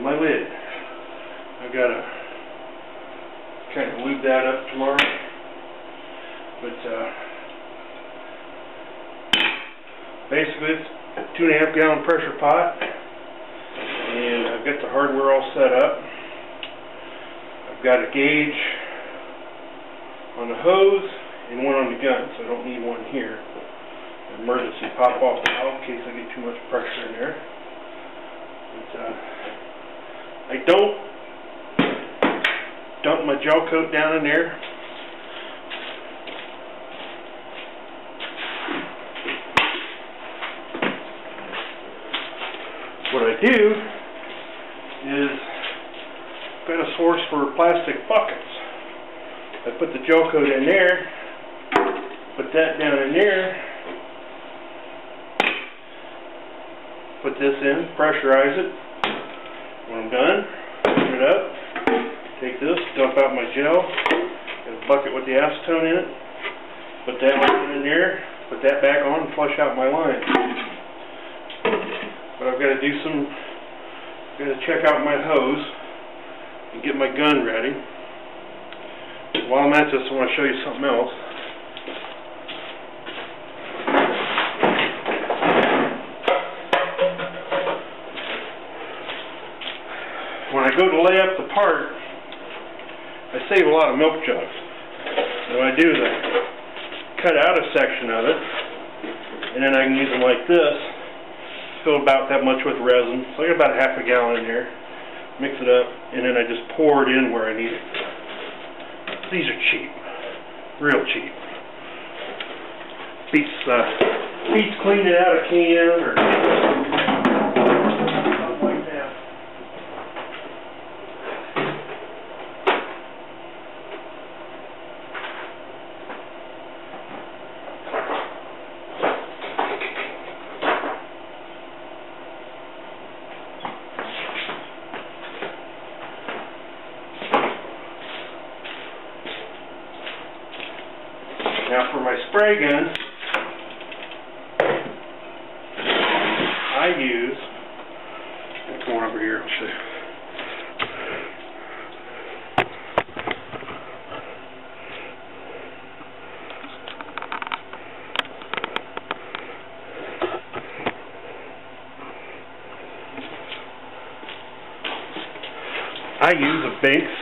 my lid. I've got to kind of lube that up tomorrow. But, uh, basically it's a two and a half gallon pressure pot. And I've got the hardware all set up. I've got a gauge on the hose and one on the gun, so I don't need one here. Emergency pop off valve in case I get too much pressure in there. But, uh, I don't dump my gel coat down in there. What I do is got a source for plastic buckets. I put the gel coat in there, put that down in there, put this in, pressurize it. When I'm done, open it up, take this, dump out my gel, get a bucket with the acetone in it, put that one in there, put that back on, and flush out my line. But I've got to do some, I've got to check out my hose and get my gun ready. While I'm at this, I want to show you something else. Go to lay up the part, I save a lot of milk jugs. So I do I cut out a section of it, and then I can use them like this, fill about that much with resin. So I got about half a gallon in here. Mix it up, and then I just pour it in where I need it. These are cheap. Real cheap. Beats, uh, beats cleaning out a can or something like that. Now for my spray gun, I use, come on over here, I'll show you. I use a Binks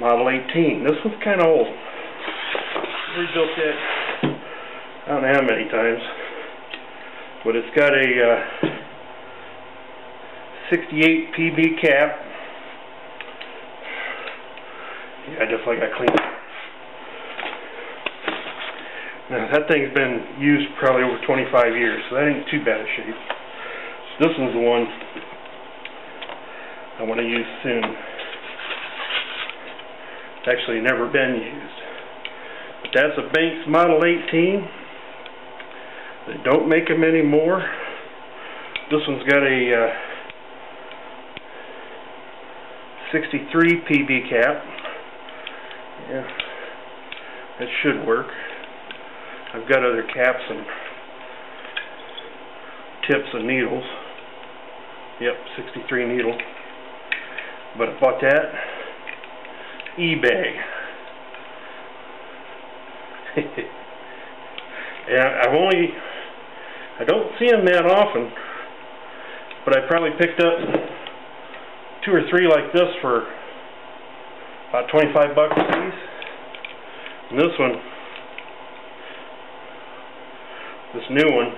Model 18. This one's kind of old rebuilt that I don't know how many times, but it's got a uh, 68 PB cap. Yeah, just like I cleaned it. Now that thing's been used probably over 25 years, so that ain't too bad a shape. This one's the one I want to use soon. It's actually never been used. That's a Binks Model 18. They don't make them anymore. This one's got a uh, 63 PB cap. Yeah, that should work. I've got other caps and tips and needles. Yep, 63 needle. But I bought that eBay. yeah, I've only, I don't see them that often, but I probably picked up two or three like this for about 25 bucks a piece. And this one, this new one,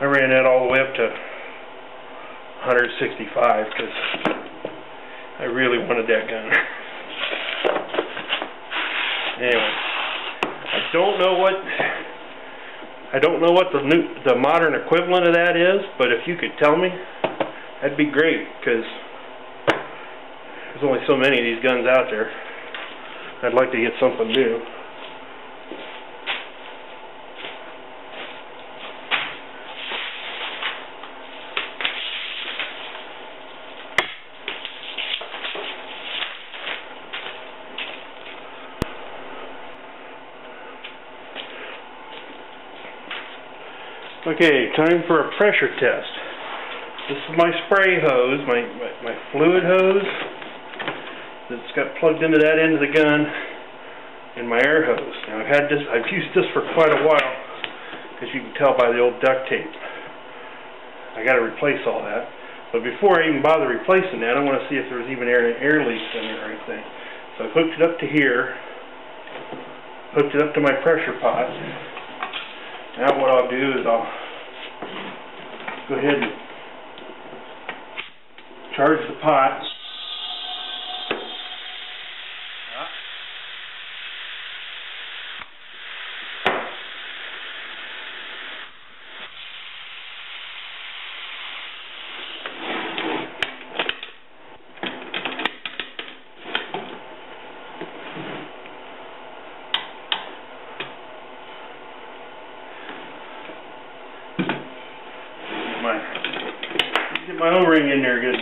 I ran that all the way up to 165 because I really wanted that gun. Anyway, I don't know what I don't know what the new the modern equivalent of that is, but if you could tell me, that'd be great because there's only so many of these guns out there. I'd like to get something new. Okay, time for a pressure test. This is my spray hose, my, my, my fluid hose that's got plugged into that end of the gun and my air hose. Now I've had this, I've used this for quite a while as you can tell by the old duct tape. I got to replace all that. But before I even bother replacing that, I want to see if there's even air, air leaks in there or anything. So I've hooked it up to here, hooked it up to my pressure pot. Now what I'll do is I'll go ahead and charge the pot. my get my O-ring in there good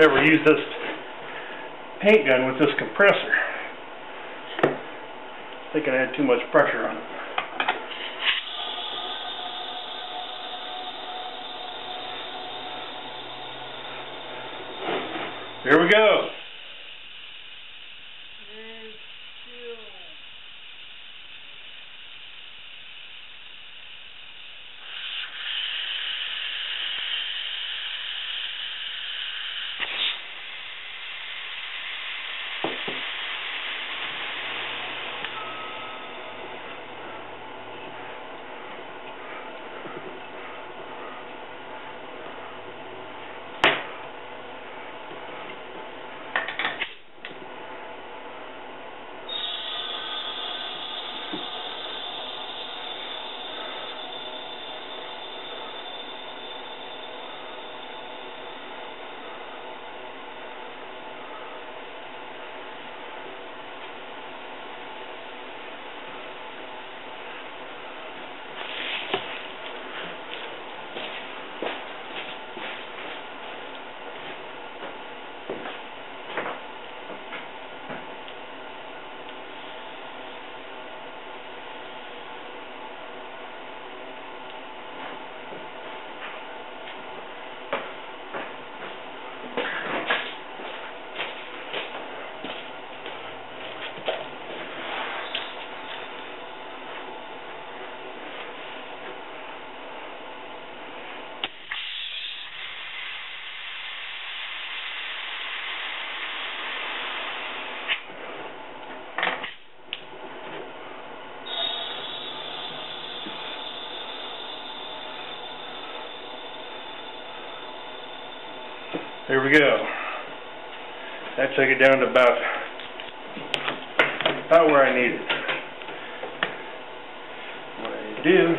Never used this paint gun with this compressor. Thinking I had too much pressure on it. Here we go. There we go. That took it down to about, about where I need it. What I do,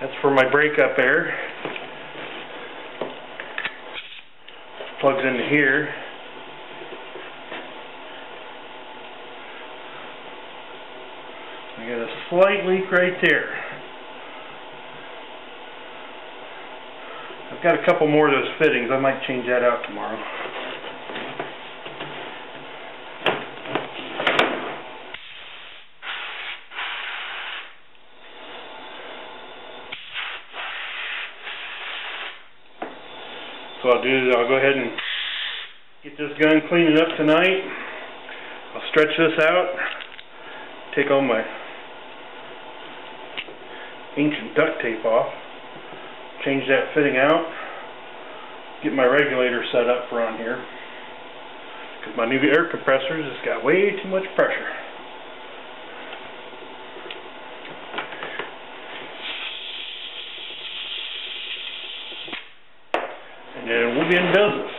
that's for my breakup air. Plugs into here. I got a slight leak right there. I've got a couple more of those fittings. I might change that out tomorrow. So I'll do is I'll go ahead and get this gun cleaned up tonight. I'll stretch this out, take all my ancient duct tape off, change that fitting out, get my regulator set up for on here. Because my new air compressors has got way too much pressure. And then we'll be in business.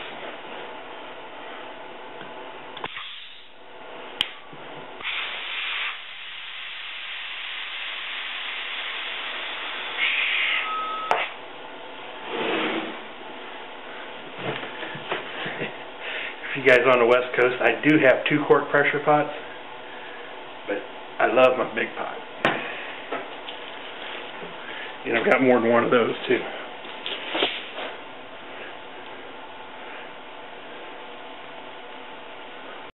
If you guys on the west coast, I do have two quart pressure pots, but I love my big pot. And I've got more than one of those too.